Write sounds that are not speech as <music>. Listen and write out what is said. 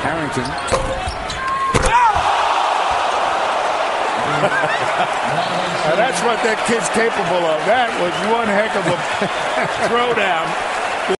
Harrington. That's what that kid's capable of. That was one heck of a <laughs> throwdown.